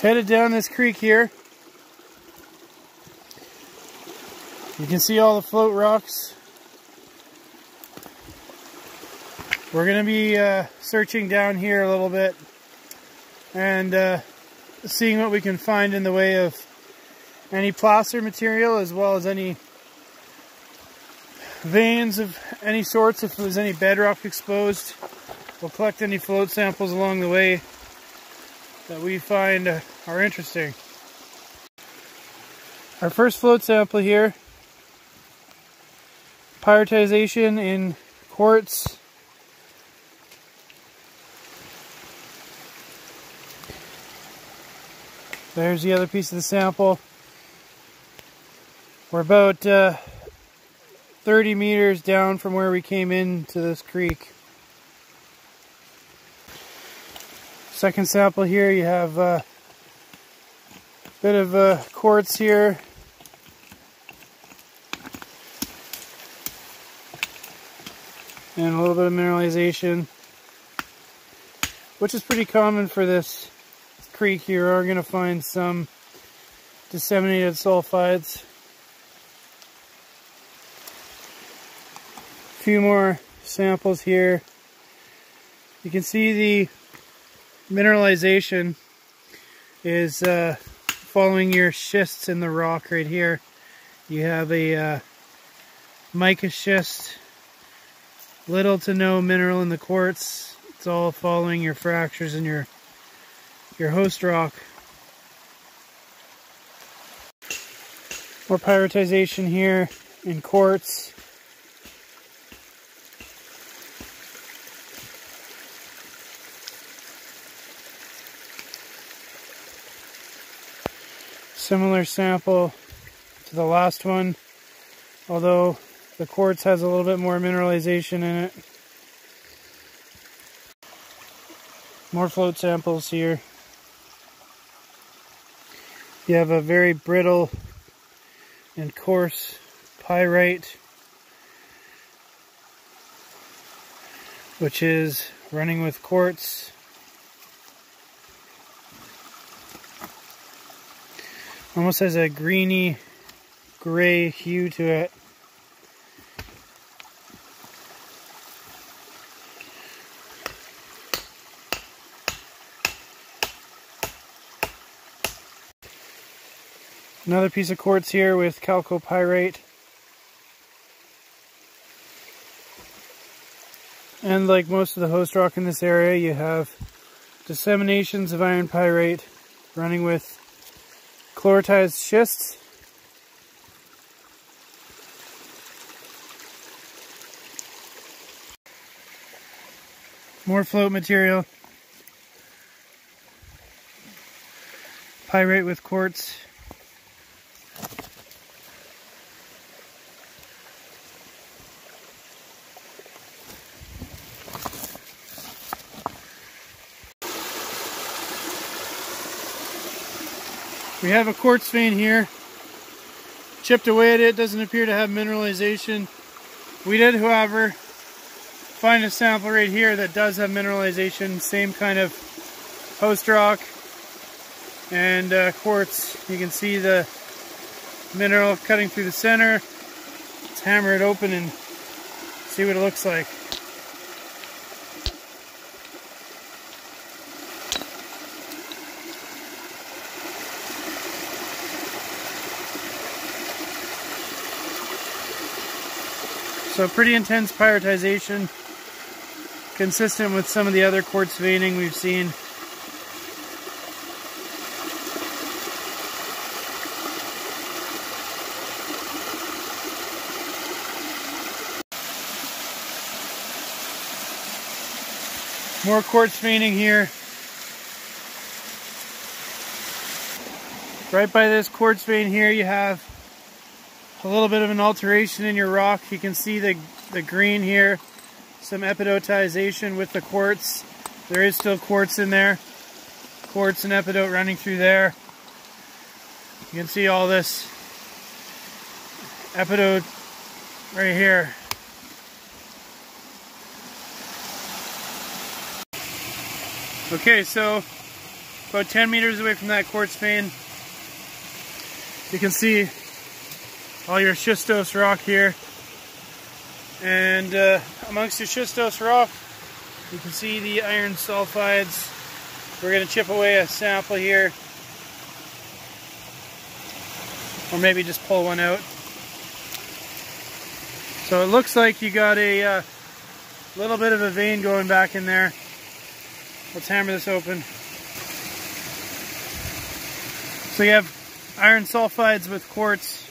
Headed down this creek here. You can see all the float rocks. We're going to be uh, searching down here a little bit and uh, seeing what we can find in the way of any placer material as well as any veins of any sorts if there's any bedrock exposed. We'll collect any float samples along the way that we find uh, are interesting. Our first float sample here, pyritization in quartz. There's the other piece of the sample. We're about uh, 30 meters down from where we came into this creek. Second sample here, you have a uh, bit of uh, quartz here. And a little bit of mineralization, which is pretty common for this creek here. Are going to find some disseminated sulfides. Few more samples here. You can see the mineralization is uh, following your schists in the rock right here. You have a uh, mica schist, little to no mineral in the quartz. It's all following your fractures in your your host rock. More pyritization here in quartz. Similar sample to the last one, although the quartz has a little bit more mineralization in it. More float samples here. You have a very brittle and coarse pyrite, which is running with quartz Almost has a greeny gray hue to it. Another piece of quartz here with chalcopyrite. And like most of the host rock in this area, you have disseminations of iron pyrite running with chloritized schists. More float material. Pyrite with quartz. We have a quartz vein here. Chipped away at it, doesn't appear to have mineralization. We did, however, find a sample right here that does have mineralization. Same kind of host rock and uh, quartz. You can see the mineral cutting through the center. Let's hammer it open and see what it looks like. So pretty intense pyritization, consistent with some of the other quartz veining we've seen. More quartz veining here. Right by this quartz vein here you have a little bit of an alteration in your rock. You can see the, the green here, some epidotization with the quartz. There is still quartz in there. Quartz and epidote running through there. You can see all this epidote right here. Okay, so about 10 meters away from that quartz vein, you can see all your schistose rock here. And uh, amongst the schistose rock, you can see the iron sulfides. We're going to chip away a sample here. Or maybe just pull one out. So it looks like you got a uh, little bit of a vein going back in there. Let's hammer this open. So you have iron sulfides with quartz.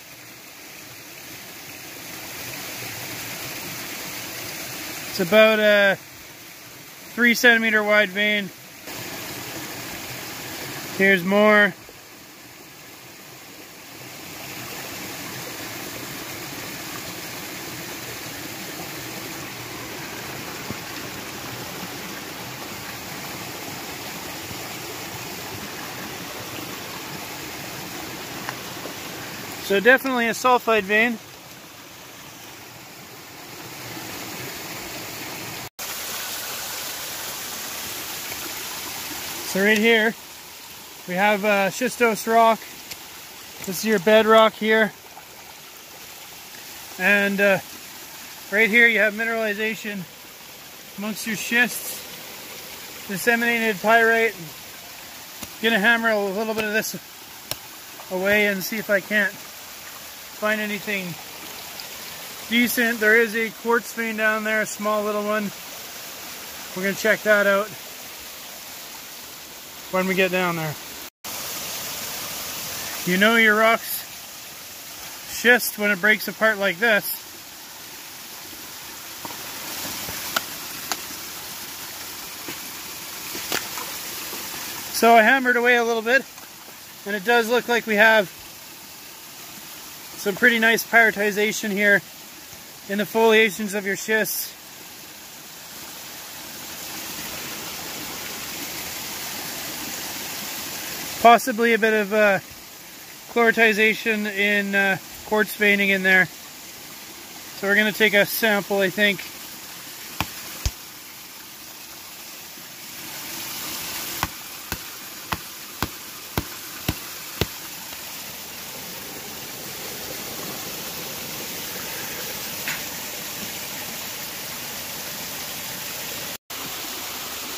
It's about a three centimeter wide vein. Here's more. So definitely a sulfide vein. So right here, we have uh, schistose rock. This is your bedrock here. And uh, right here you have mineralization amongst your schists, disseminated pyrite. I'm gonna hammer a little bit of this away and see if I can't find anything decent. There is a quartz vein down there, a small little one. We're to check that out when we get down there. You know your rock's schist when it breaks apart like this. So I hammered away a little bit and it does look like we have some pretty nice pyritization here in the foliations of your schists. Possibly a bit of uh, chloritization in uh, quartz veining in there. So we're going to take a sample, I think,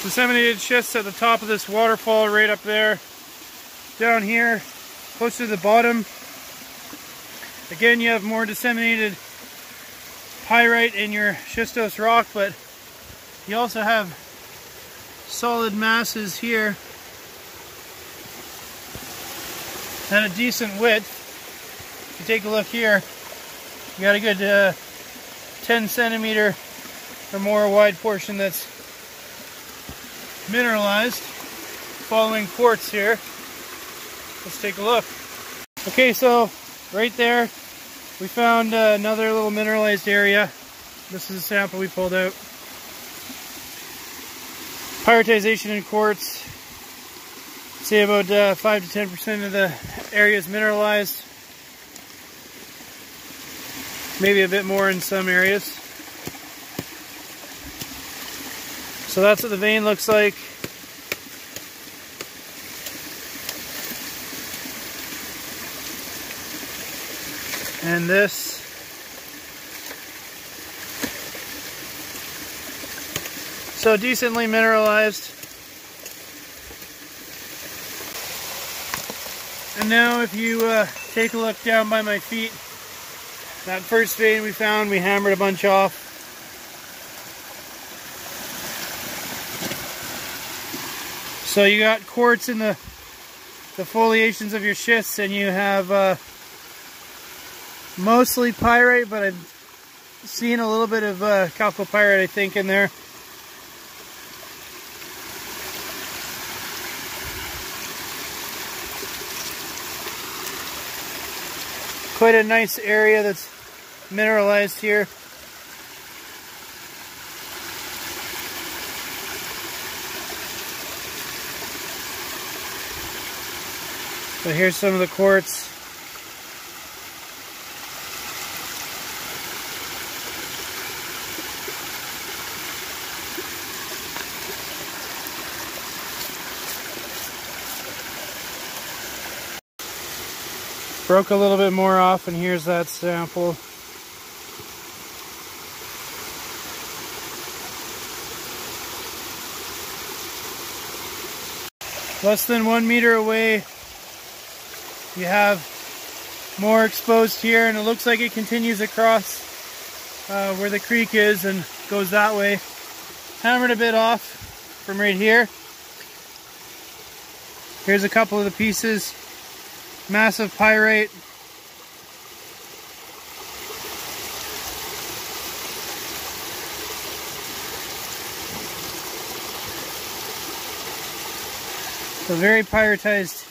disseminated schists at the top of this waterfall right up there. Down here, close to the bottom. Again, you have more disseminated pyrite in your schistose rock, but you also have solid masses here and a decent width. If you take a look here, you got a good uh, 10 centimeter or more wide portion that's mineralized following quartz here. Let's take a look. Okay, so right there we found uh, another little mineralized area. This is a sample we pulled out. Pyritization in quartz. Say about uh, 5 to 10% of the area is mineralized. Maybe a bit more in some areas. So that's what the vein looks like. And this So decently mineralized. And now if you uh, take a look down by my feet, that first vein we found, we hammered a bunch off. So you got quartz in the the foliations of your schists and you have uh, mostly pyrite, but I've seen a little bit of uh, chalcopyrite, I think, in there. Quite a nice area that's mineralized here. So here's some of the quartz Broke a little bit more off and here's that sample. Less than one meter away, you have more exposed here and it looks like it continues across uh, where the creek is and goes that way. Hammered a bit off from right here. Here's a couple of the pieces. Massive pyrite. So very pyritized.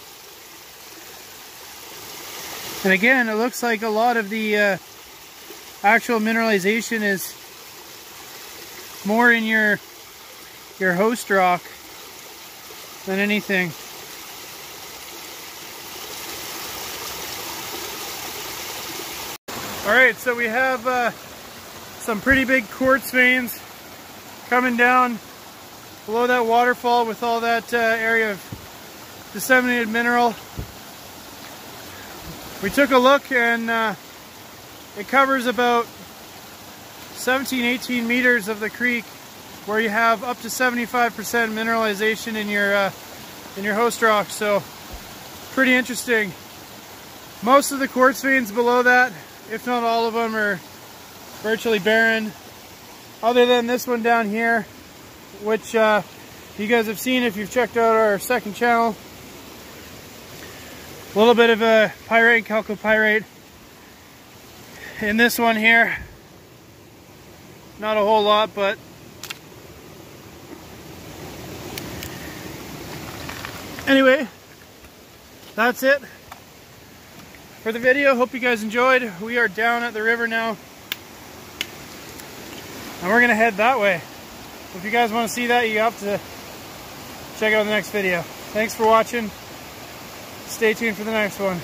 And again, it looks like a lot of the uh, actual mineralization is more in your your host rock than anything. All right, so we have uh, some pretty big quartz veins coming down below that waterfall with all that uh, area of disseminated mineral. We took a look and uh, it covers about 17, 18 meters of the creek where you have up to 75% mineralization in your uh, in your host rock. So pretty interesting. Most of the quartz veins below that if not all of them, are virtually barren. Other than this one down here, which uh, you guys have seen if you've checked out our second channel. A little bit of a pyrite, chalcopyrite. In this one here, not a whole lot, but anyway, that's it for the video. Hope you guys enjoyed. We are down at the river now. And we're going to head that way. If you guys want to see that, you have to check out the next video. Thanks for watching. Stay tuned for the next one.